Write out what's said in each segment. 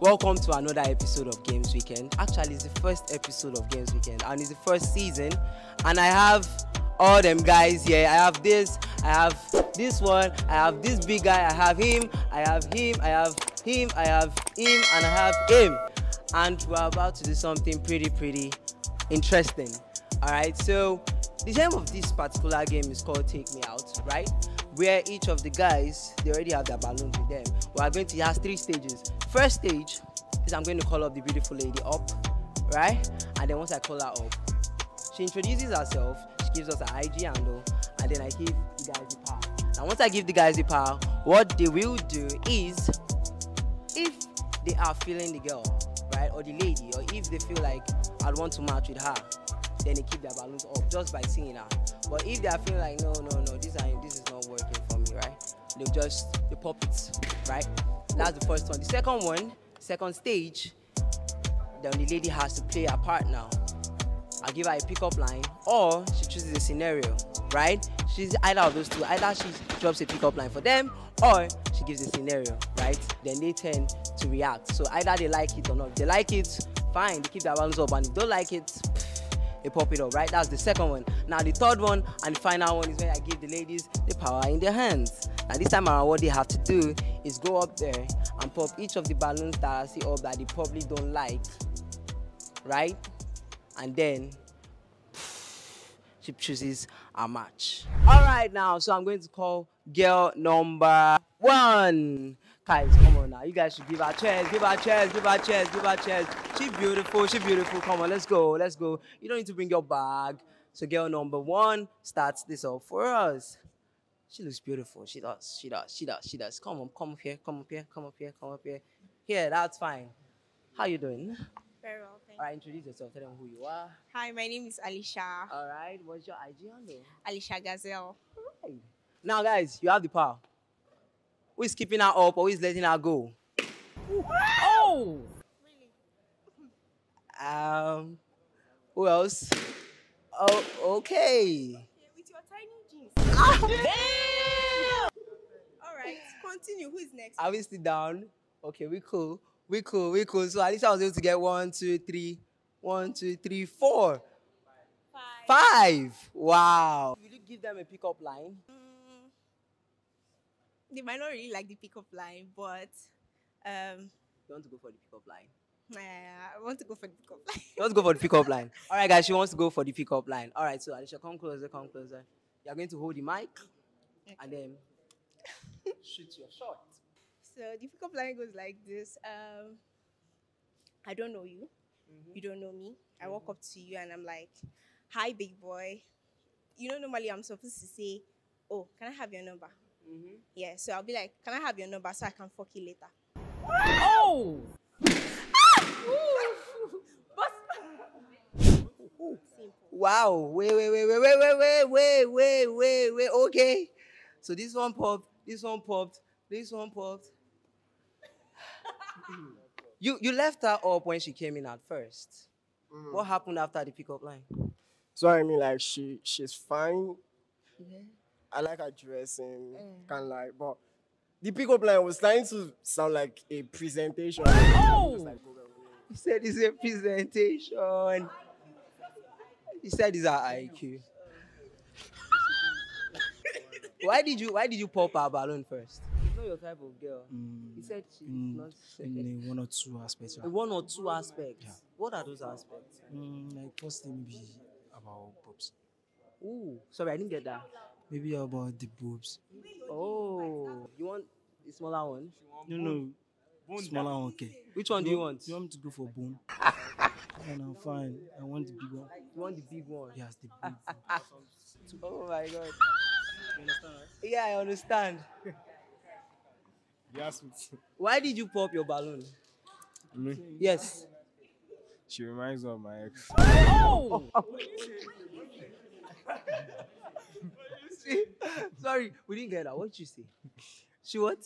Welcome to another episode of Games Weekend. Actually, it's the first episode of Games Weekend and it's the first season. And I have all them guys here. I have this, I have this one, I have this big guy, I have him, I have him, I have him, I have him, and I have him. And we're about to do something pretty, pretty interesting. Alright, so the name of this particular game is called Take Me Out, right? Where each of the guys they already have their balloons with them. We are going to have three stages. First stage is I'm going to call up the beautiful lady up, right? And then once I call her up, she introduces herself, she gives us her IG handle, and then I give the guys the power. Now once I give the guys the power, what they will do is if they are feeling the girl, right, or the lady, or if they feel like I'd want to match with her, then they keep their balloons up just by seeing her. But if they are feeling like no, no, no, this ain't, this is right? They just they pop it, right? That's the first one. The second one, second stage, then the lady has to play her part now. I'll give her a pickup line, or she chooses a scenario, right? She's either of those two. Either she drops a pickup line for them, or she gives a scenario, right? Then they tend to react. So either they like it or not. If they like it, fine, they keep their balance up, and if they don't like it, they pop it up, right? That's the second one. Now the third one and the final one is where I give the ladies the power in their hands. Now this time around, what they have to do is go up there and pop each of the balloons that I see up that they probably don't like, right? And then she chooses a match. All right, now, so I'm going to call girl number one. Guys, come on now. You guys should give her chairs, give her chairs, give her chairs, give her chairs. She beautiful, she beautiful. Come on, let's go, let's go. You don't need to bring your bag. So girl number one starts this off for us. She looks beautiful. She does, she does, she does, she does. Come on, come up here, come up here, come up here, come up here. Here, that's fine. How you doing? Very well, thank you. All right, introduce yourself. Tell them who you are. Hi, my name is Alicia. All right, what's your IG handle? Alicia Gazelle. Right. Now, guys, you have the power. Who is keeping her up or who is letting her go? Oh! Um, who else? Oh, okay. okay With your tiny jeans. All right, continue. Who is next? Are we still down? Okay, we cool. We cool. We cool. So at least I was able to get one, two, three, one, two, three, four, Five. five. Wow. Will you give them a pickup line? Mm, they might not really like the pickup line, but um, You want to go for the pickup line? Yeah, I want to go for the pickup line. You want to go for the pickup line? All right, guys. She wants to go for the pickup line. All right. So Alicia, come closer. Come closer. You're going to hold the mic and then shoot your shot. So the pickup line goes like this. Um, I don't know you. You don't know me. I walk up to you and I'm like, "Hi, big boy." You know, normally I'm supposed to say, "Oh, can I have your number?" Mm-hmm. Yeah. So I'll be like, "Can I have your number so I can fuck you later?" Oh! Wow. Wait, wait, wait, wait, wait, wait, wait, wait, wait, wait, wait. Okay. So this one popped, this one popped, this one popped. you you left her up when she came in at 1st What happened after the pickup line? So I mean, like she she's fine. I like her dressing, mm. can like, but the pickup line was starting to sound like a presentation. Oh! He oh, said it's a presentation. He said it's our IQ. why did you why did you pop our balloon first? It's not your type of girl. Mm, he said she's in, not in a one or two aspects. yeah. One or two aspects. What are those aspects? Mm, like first thing maybe about pops. Ooh, sorry, I didn't get that. Maybe about the boobs. Oh, you want the smaller one? No, no. Smaller one, okay. Which one do you want? You want me to go for bone? and I'm fine. I want the big one. You want the big one? Yes, the big one. Oh my god. Yeah, I understand. Yes, Why did you pop your balloon? me. Yes. She reminds me of my ex. Oh! Sorry, we didn't get that. What did you say? She what?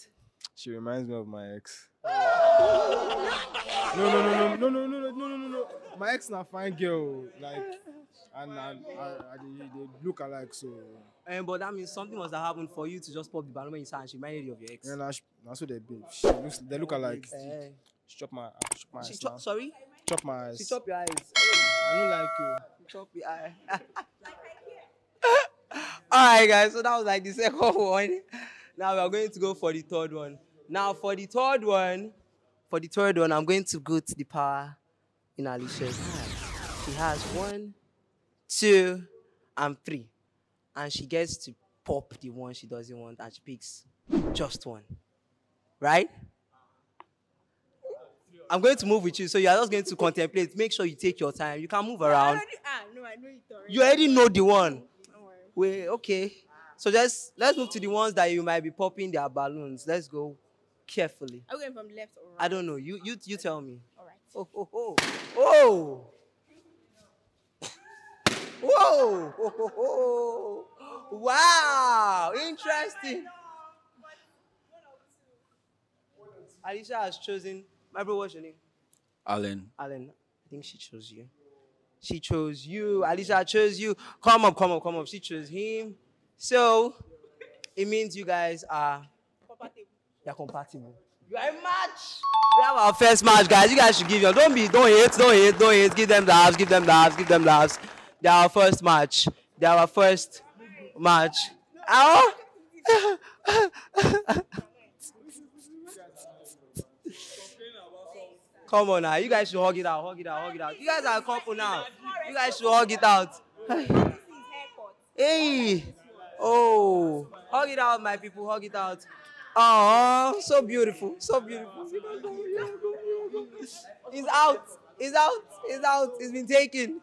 She reminds me of my ex. no, no, no, no, no, no, no, no, no, no, no, no. My ex na fine girl, like, and and, and, and they, they look alike, so. Um, but that means something must have happened for you to just pop the balloon when you saw and she reminded you of your ex. Yeah, nah, sh- nah, so they be. She looks, they look alike. Eh, She chop my, chop my She eyes chop, sorry? Chop my eyes. She chop your eyes. I don't like you. Chop your eye. Alright guys, so that was like the second one. Now we are going to go for the third one. Now for the third one, for the third one, I'm going to go to the power in Alicia's hand. She has one, two, and three. And she gets to pop the one she doesn't want and she picks just one. Right? I'm going to move with you, so you are just going to contemplate. Make sure you take your time. You can move I around. already, ah, no, I know it already. You already know the one. Don't. Wait, okay. So just let's move to the ones that you might be popping their balloons. Let's go carefully. Are we going from left or right? I don't know. You you you tell me. All right. Oh oh oh oh. Whoa! Oh, oh, oh. Wow! Interesting. Alicia has chosen. My bro, what's your name? Alan. Alan, I think she chose you. She chose you. Alicia chose you. Come up, come up, come up. She chose him. So it means you guys are Compatible. you're compatible. You are a match. We have our first match, guys. You guys should give them. Don't be, don't hate, don't hate, don't hate. Give them laughs, give them laughs, give them laughs. They're our first match. They're our first match. Oh. Come on now. You guys should hug it out, hug it out, hug it out. You guys are a couple now. You guys should hug it out. Hey. Oh. Hug it out, my people. Hug it out. Oh, so beautiful. So beautiful. He's out. He's out. He's out. He's been taken.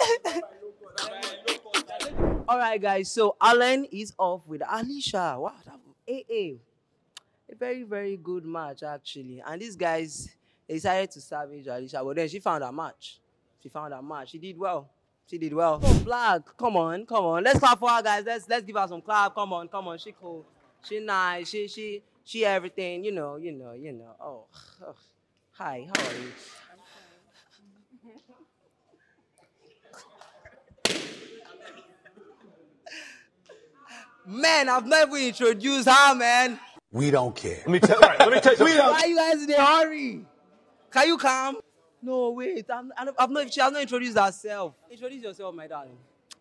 All right, guys. So Alan is off with Alicia. Wow, a a a very very good match actually. And these guys they decided to savage Alicia, but then she found a match. She found a match. She did well. She did well. Oh, Black, come on, come on. Let's clap for her, guys. Let's let's give her some clap. Come on, come on. She cool. She nice. She she she everything. You know, you know, you know. Oh, ugh. hi. How are you? Man, I've never introduced her, man. We don't care. Let me tell, all right, let me tell you. Why are you guys in a hurry? Can you come? No, wait. I'm, I'm- I've not, she has not introduced herself. Introduce yourself, my darling.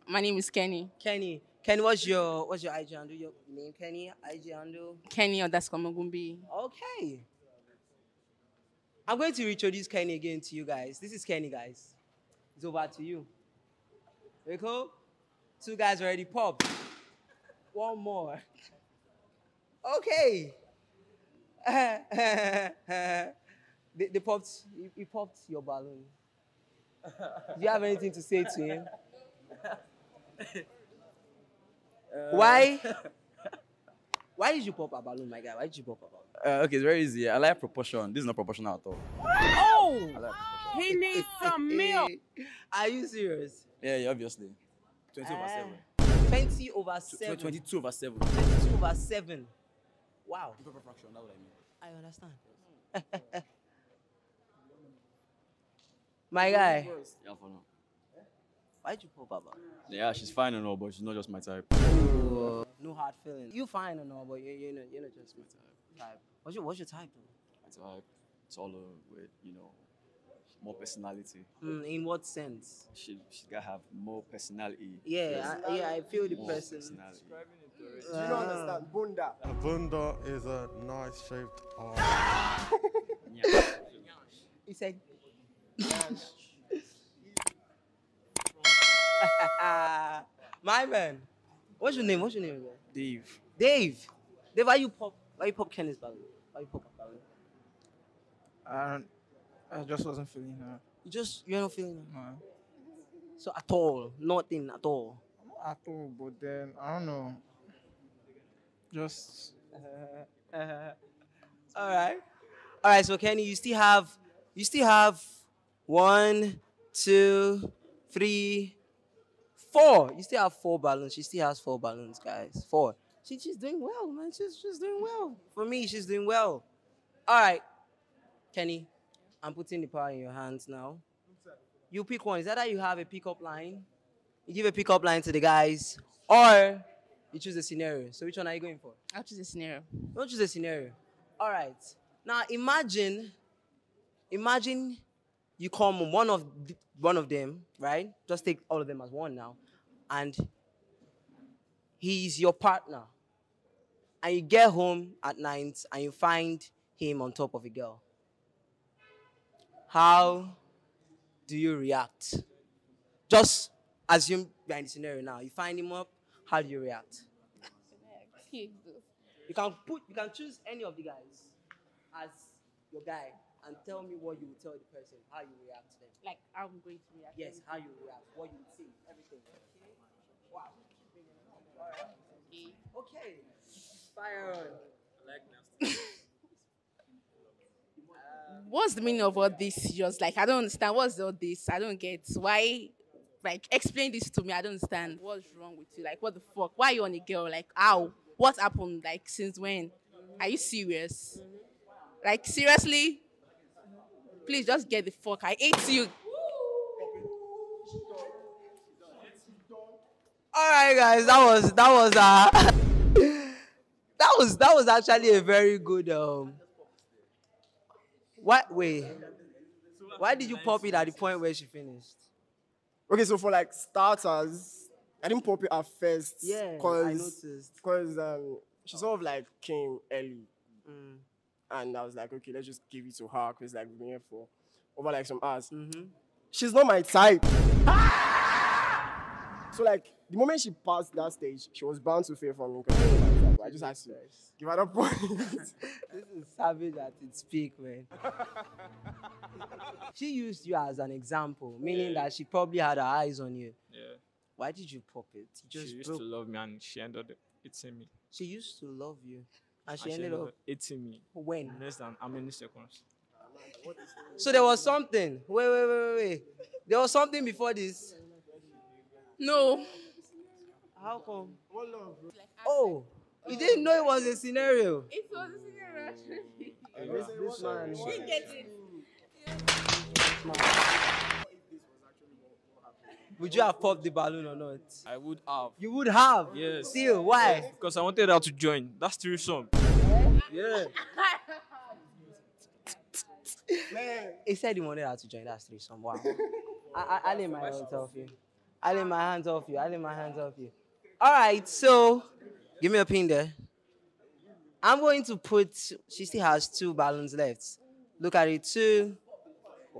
My name is Kenny. Kenny. Kenny, what's your what's your IG handle? Your name, Kenny. IG handle. Kenny underscore Mugumbi. Okay. I'm going to introduce Kenny again to you guys. This is Kenny, guys. It's over to you. Rico, two guys already popped. One more. Okay. they, they popped. He, he popped your balloon. Do you have anything to say to him? Why? Why did you pop a balloon, my guy? Why did you pop a balloon? Uh, okay, it's very easy. I like proportion. This is not proportional at all. Oh! Like. He needs some milk. Are you serious? Yeah, yeah, obviously. 20 over Ah. 7. 20 over 7. 22 over 7. 22 over 7. Wow. Proper fraction, that's what I mean. I understand. My guy, Yeah, for now. why'd you pop a balloon? Yeah, she's fine and all, but she's not just my type. No hard feelings. You fine or no, but you, you're, not, you're not just my type. type. What's your, what's your type though? My type, taller with, you know, more personality. Mm, in what sense? She, she's gotta have more personality. Yeah, I, yeah, I feel the More person. personality. Do you don't understand? Bunda. A bunda is a nice shaped arm. He said, My man. What's your name? What's your name again? Dave. Dave. Dave, why you pop? Why you pop Kenny's balloon? Why you pop balloon? I. I just wasn't feeling her. You just you're not feeling it. No, So at all, nothing at all. not at all. But then I don't know. Just all right, all right. So Kenny, you still have, you still have one, two, three, four. You still have four balloons. She still has four balloons, guys. Four. She, she's doing well, man. She's she's doing well. For me, she's doing well. All right, Kenny, I'm putting the power in your hands now. You pick one. Is that how you have a pickup line? You give a pickup line to the guys, or you choose a scenario. So which one are you going for? I'll choose a scenario. Don't choose a scenario. All right. Now imagine imagine you come one of th- one of them, right? Just take all of them as one now, and he's your partner. And you get home at night and you find him on top of a girl. How do you react? Just assume you're in the scenario now. You find him up. How do you react? You can put. You can choose any of the guys as your guy and tell me what you would tell the person. How you react to them. Like I'm going to react. Yes, how you react. What you would say. Everything. Okay. Wow. Okay. Okay. Fire on. What's the meaning of all this? Just like I don't understand. What's all this? I don't get why. Like explain this to me. I don't understand. What's wrong with you? Like what the fuck? Why are you on a girl? Like how? What happened? Like since when? Are you serious? Like seriously? Please just get the fuck. I hate you. All right, guys. That was that was uh that was that was actually a very good um. What way? Why did you pop it at the point where she finished? Okay, so for like starters, I didn't pop it at first. Yeah, I cause, noticed. Cause um, she sort of like came early, Mm. And I was like, okay, let's just give it to her, cause like we've been here for over like some hours. Mm-hmm. She's not my type. so like the moment she passed that stage, she was bound to fail for me. 'cause she's not my type. I just had to give her that point. This is savage at its peak, man. she used you as an example, meaning that she probably had her eyes on you. Yeah. Why did you pop it? You she used broke- to love me and she ended up eating me. She used to love you, and she And ended up eating me. when? in Less than how many seconds? So there was something. Wait, wait, wait, wait, wait. There was something before this. No. How come? Oh, you didn't know it was a scenario. It was a scenario actually. This, this man. She get it. Would you have popped the balloon or not? I would have. You would have. Yes. Still, why? Because I wanted her to join. That's threesome. Yeah. Man. He said he wanted her to join. That's threesome. Wow. I, I, I lay my hands off you. I lay my hands off you. I lay my hands off you. All right. So, give me a pin there. I'm going to put. She still has two balloons left. Look at it. Two.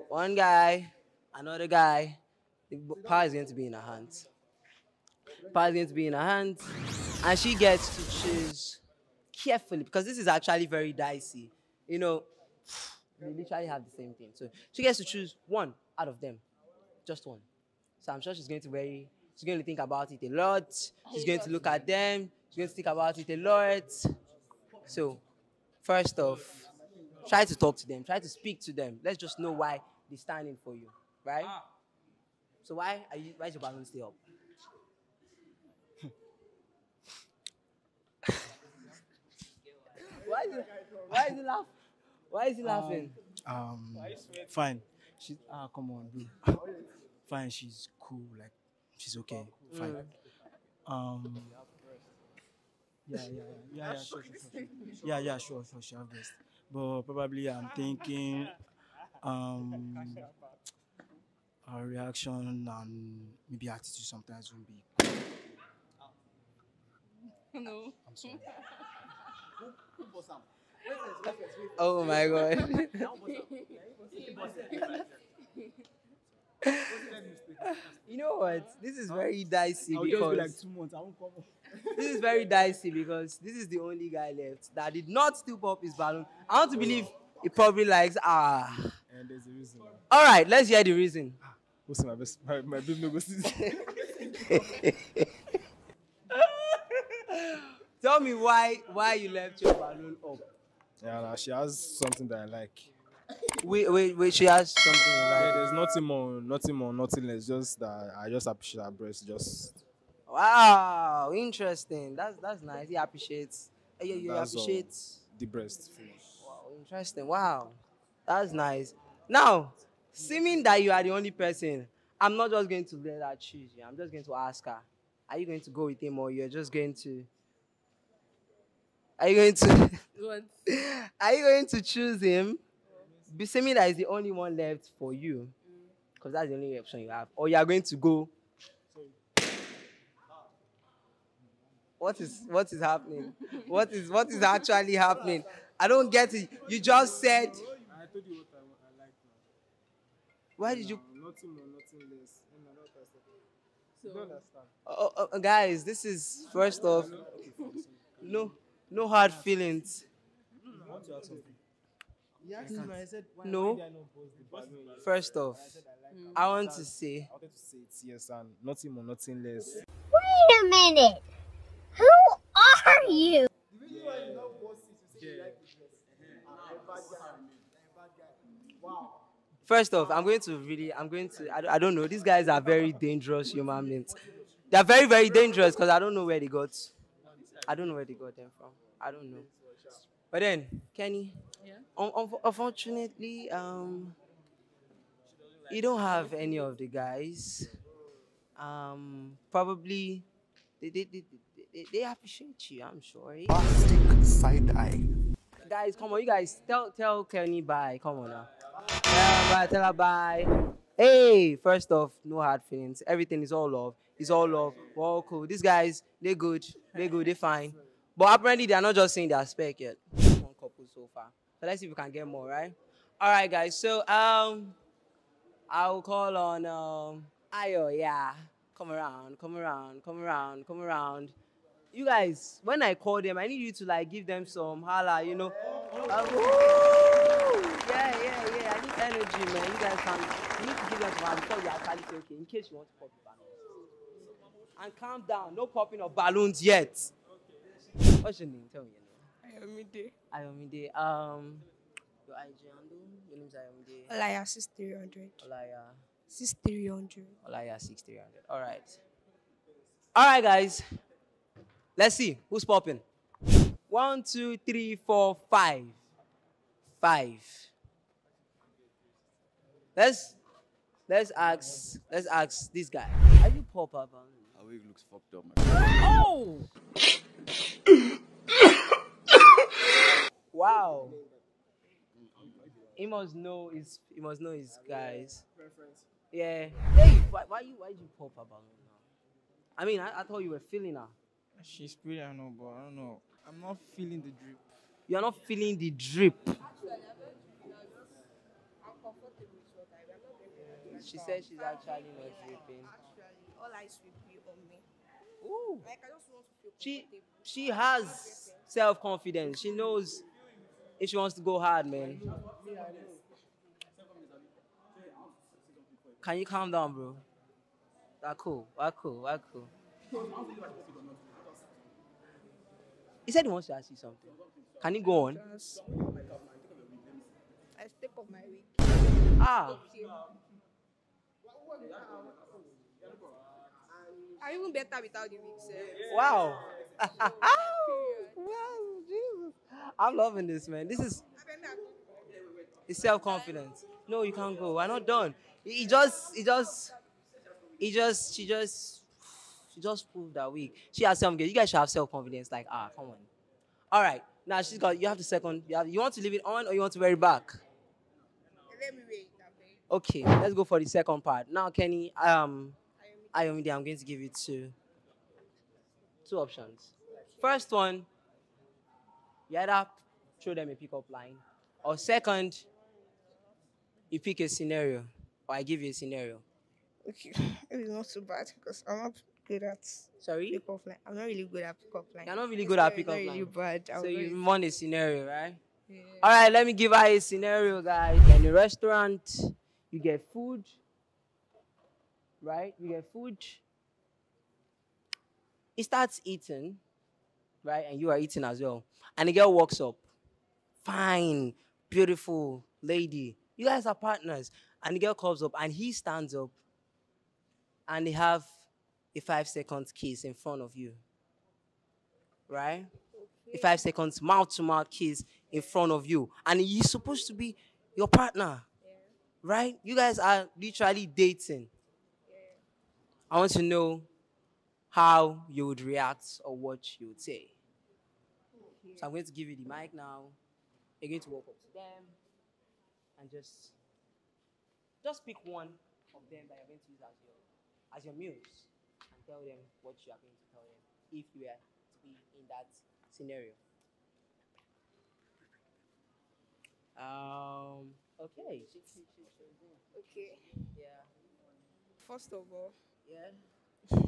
One guy. Another guy. Power is going to be in her hands. Power is going to be in her hands, and she gets to choose carefully because this is actually very dicey. You know, they literally have the same thing. So she gets to choose one out of them, just one. So I'm sure she's going to very, she's going to think about it a lot. She's going to look at them. She's going to think about it a lot. So, first off, try to talk to them. Try to speak to them. Let's just know why they're standing for you, right? So why are you? Why is your balloon still up? why is it? Why is he laughing? Why is he laughing? Um, fine. She ah come on, bro. fine, she's cool. Like she's okay. Fine. Um. Yeah, yeah, yeah, yeah, yeah, sure, sure, sure. Yeah, yeah, sure, sure, she have. But probably I'm thinking, um, her reaction and maybe attitude sometimes will be. No. I'm sorry. Oh my god. you know what? This is very dicey I'll just be like because two months. I won't come. this is very dicey because this is the only guy left that did not still pop his balloon. I want to believe he probably likes ah. And there's a reason. All right, let's hear the reason. What's my best? My, my baby no go see this. Tell me why why you left your balloon up. Yeah, nah, she has something that I like. Wait, wait, wait. She has something Yeah, like. there's nothing more, nothing more, nothing less. Just that I just appreciate her breast. Just Wow, interesting. That's that's nice. He appreciates. eh, You, you That's all. appreciate. the breast. Wow, interesting. Wow, that's nice. Now, seeming that you are the only person, I'm not just going to let her choose you. I'm just going to ask her, are you going to go with him or you're just going to? Are you going to? What? are you going to choose him Bisemi that is the only one left for you, mm. because that's the only option you have, or you are going to go. What is what is happening? What is what is actually happening? I don't get it. You just said. I told you what I, I like now. Why did you? Nothing more, nothing less. And I don't understand. You understand. Oh, oh, oh, guys, this is first off. No, no hard feelings. I want to ask something. He asked me, I said, why, No. why I not post the balloon? First off, I I mm. want to say. I wanted to say it's yes and nothing more, nothing less. Wait a minute. Who are you? First off, I'm going to really, I'm going to, I, don't- I don't know. These guys are very dangerous human beings. They're very, very dangerous because I don't know where they got. I don't know where they got them from. I don't know. But then, Kenny, Yeah. un- un- unfortunately, um, you don't have any of the guys. Um, probably, they, they, they, they, they appreciate you, I'm sure. Plastic side eye. Guys, come on, you guys, tell tell Kenny bye. Come on now. Tell her bye, tell. Hey, first off, no hard feelings. Everything is all love. It's all love. We're all cool. These guys, they good. They good. They fine. But apparently, they are not just saying their spec yet. One couple so far. So let's see if we can get more, right? All right, guys. So um, I'll call on um Ayo. Yeah, come around, come around, come around, come around. You guys, when I call them, I need you to like give them some holla, you know. Uh! Yeah, yeah, yeah. I need energy, man. You guys can. You need to give them some holla before you actually say, okay, in case you want to pop the balloons. And calm down. No popping of balloons yet. What's your name? Tell me your name. Ayomide. Ayomide. Um, your IG handle. Your name's Ayomide. Olaya 6300. Olaya. 6300. Olaya six three hundred. All right. All right, guys. Let's see who's popping. One, two, three, four, five. Five. Let's let's ask let's ask this guy. Are you pop up? Our wig looks fucked up, friend. Oh! wow. He must know his he must know his guys. Yeah. Hey, why why you why you pop now? I mean, I, I thought you were feeling her. She's pretty, I know, but I don't know. I'm not feeling the drip. You're not feeling the drip. She said she's actually not dripping. All eyes will be on me. Ooh. Like, I just want to feel She she has self confidence. She knows if she wants to go hard, man. Can you calm down, bro? That cool. That cool. That cool. He said he wants to ask you something. Can you go on? I take off my wig. Ah, I'm even better without the wig, sir. wow. wow, Jesus. I'm loving this, man. This is it's self confidence. No, you can't go. I'm not done. He just, he just, he just, she just, she just proved that week. She has self. You guys should have self confidence. Like, ah, come on. All right. Now she's got. You have the second. You have. You want to leave it on or you want to wear it back? Let me wait. okay? Let's go for the second part. Now, Kenny. Um, Ayomide, I'm going to give you two. Two options. First one. You either throw them a pickup line, or second, you pick a scenario, or I give you a scenario. Okay, it's not so bad because I'm not good at Sorry. pickup line. I'm not really good at pickup line. You're not really good at pickup very line. Really bad. I'm So you want a scenario, right? Yeah. All right, let me give her a scenario, guys. You're in a restaurant, you get food, right? You get food. He starts eating, right? And you are eating as well. And the girl walks up. Fine, beautiful lady. You guys are partners. And the girl comes up and he stands up and they have a five seconds kiss in front of you. Right? A five seconds mouth to mouth kiss in front of you. And he's supposed to be your partner. Right? You guys are literally dating. I want to know how you would react or what you would say. So I'm going to give you the mic now. You're going to walk up to them and just just pick one of them that you're going to use as your as your muse tell them what you are going to tell them if you were to be in that scenario. Um. Okay. Okay. Yeah. First of all, Yeah.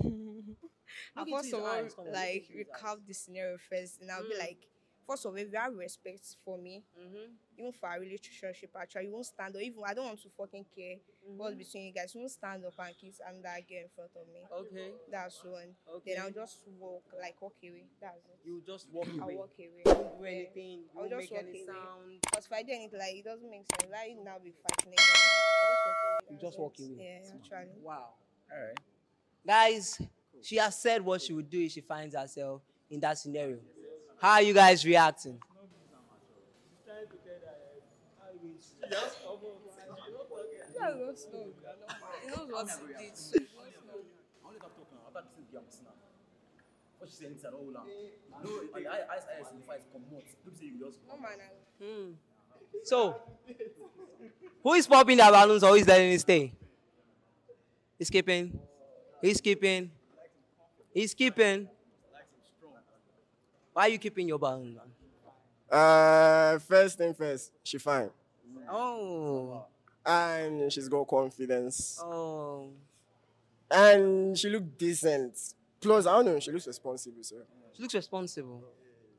Look first of all, eyes, come on, look like recap the scenario first, and I'll be Mm. like, first of all, if you have respect for me, Mm-hmm. even for our relationship, actually, you won't stand up. Even I don't want to fucking care what's between you guys. You won't stand up and kiss another girl in front of me. Okay. That's one. Okay. Then I'll just walk, like walk away. That's it. You just walk away. I'll away. walk away. Don't do anything. You I'll just make walk any away. sound. Because if I do anything, like it doesn't make sense. Like now be fighting. again. I'll You just just walk walk away. away. Yeah, actually. Wow. All right. Guys, she has said what she would do if she finds herself in that scenario. How are you guys reacting? So who is popping their balloons or is letting it stay? He's keeping. He's keeping. He's keeping. Why are you keeping your man? Uh, first thing first, she fine. Oh. And she's got confidence. Oh. And she look decent. Plus, I don't know, she looks responsible, sir. She looks responsible.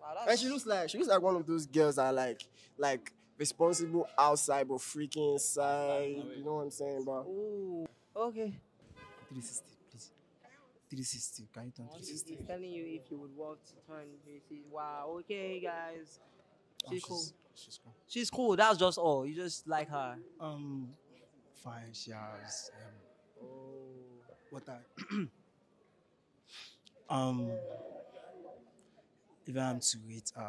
Wow, And she looks like she looks like one of those girls that are like like responsible outside but freaking inside. You know what I'm saying, bro? Ooh. Okay. 360, please. 360. Can you turn He's 360? he's telling you if you would walk to turn. He says, wow, okay, guys. Oh, She's cool. she's, she's cool. She's cool. That's just all. You just like her. Um, fine. She has um, Oh. what I um. If I'm to rate, uh,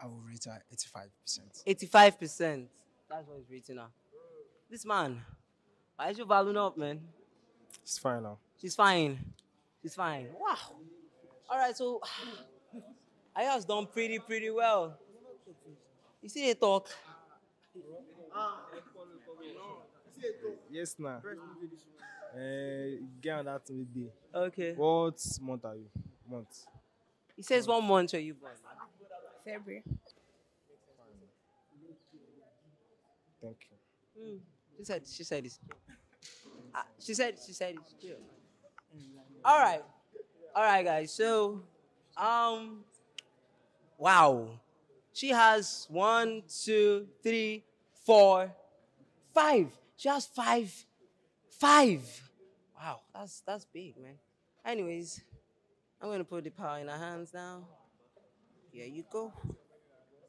I will rate her 85 percent. 85%. That's what he's rating her. This man, why is your balloon up, man? It's fine now. She's fine. She's fine. Wow. All right, so I has done pretty, pretty well. You see they talk. Yes, now. Uh, get on that midday. Okay. What month are you? Month. He says one month are you born. February. Thank you. Mm. She said she said it's She said she said it's chill. All right. All right guys. So um wow. She has one, two, three, four, five. She has five. Five. Wow, that's that's big, man. Anyways, I'm gonna put the power in her hands now. Here you go.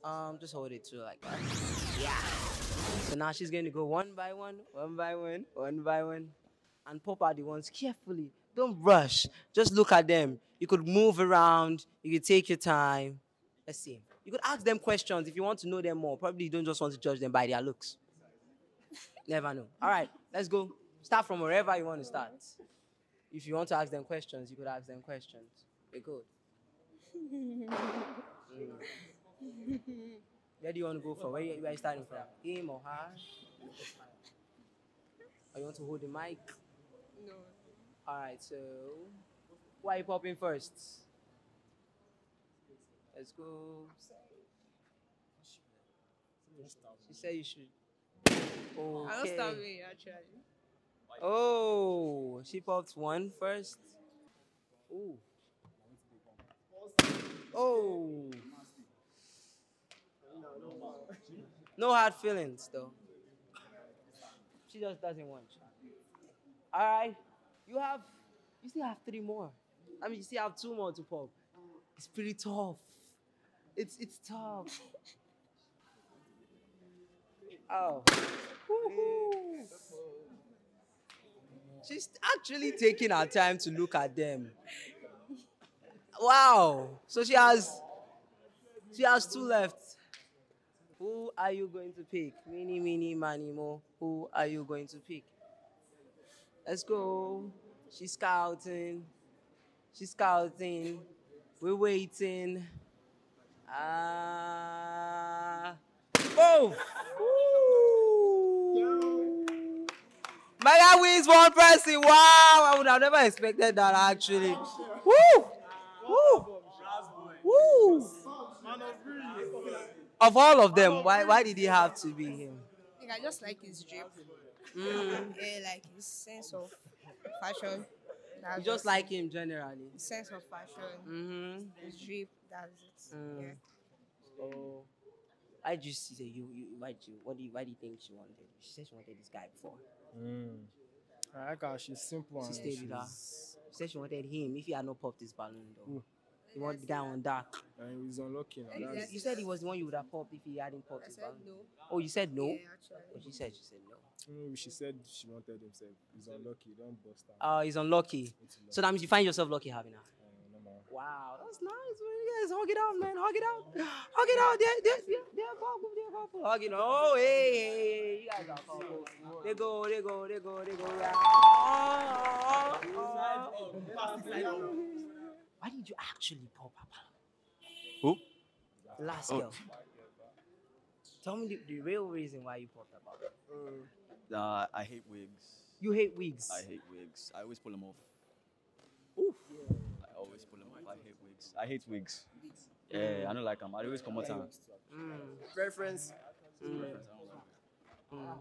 Um, just hold it to like that. Yeah. So now she's going to go one by one, one by one, one by one, and pop out the ones carefully. Don't rush. Just look at them. You could move around. You could take your time. Let's see. You could ask them questions if you want to know them more. Probably you don't just want to judge them by their looks. Never know. All right, let's go. Start from wherever you want to start. If you want to ask them questions, you could ask them questions. We're good. Mm. Where do you want to go for? Where, you, where are you starting from? Him or her? Or you want to hold the mic? No. All right, so why are you popping first? Let's go. She said you should. I don't Okay. start with actually. Oh, she popped one first. Ooh. Oh. No hard feelings though. She just doesn't want you. All right. You have, you still have three more. I mean, you still have two more to pop. It's pretty tough. It's it's tough. Oh. She's actually taking her time to look at them. Wow. So she has she has two left. Who are you going to pick? Mini, mini, mani, mo. Who are you going to pick? Let's go. She's scouting. She's scouting. We're waiting. Ah. oh! Woo! My guy wins one person. Wow, I would have never expected that actually. Woo! Woo! Woo! Of all of them, why why did he have to be him? I think I just like his drip. Mm. Yeah, like his sense of fashion. That's You just like him generally. his sense of fashion. Mm-hmm. His drip. That's it. Mm. Yeah. So, why did you say you, you why did you what do you why do you think she wanted? She said she wanted this guy before. Mm. I like her. She's simple She and stayed with her. She said she wanted him if he had not popped his balloon though. Who? You want the guy on dark. and he's unlucky now. You- That's, You said he was the one you would have popped if he hadn't popped I his said balloon. no. Oh, you said no? Yeah, actually. Oh, she said she said no. maybe she said she wanted himself. He's unlucky. Don't bust her. Uh, he's unlucky. So that means you find yourself lucky having her. Uh, no. Wow, that's nice. Man. You guys hug it out, man. Hug it out. Hug it out. They're, they're, they're, they're a. They're a couple. Hug it out. Oh, hey, hey, hey. You guys are a couple. They go, they go, they go, they go. Oh, oh. Why did you actually pop her balloon? Who? The last Oh. girl. Tell me the, the real reason why you popped her balloon. Uh, I hate wigs. You hate wigs. I hate wigs. I always pull them off. Oof. I always pull them off. I hate wigs. I hate wigs. Yeah, I don't like them. I always come out and Mm. Preference. Mm. Mm.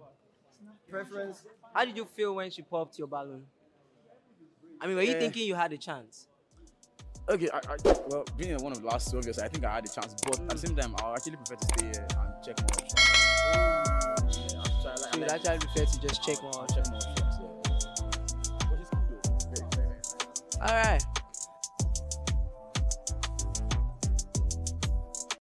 Preference. How did you feel when she popped your balloon? I mean, were you thinking you had a chance? Okay, I, I, well, being one of the last two, I think I had a chance, but at the same time, I actually prefer to stay here and check more options. Yeah, I'm trying, like, You would like, actually prefer to just check more check more options, yeah. But it's cool though. Very, very, very. All right.